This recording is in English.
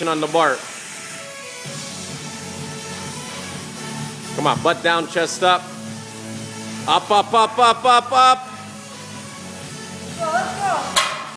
position on the bar. Come on, butt down, chest up. Up, up, up, up, up, up.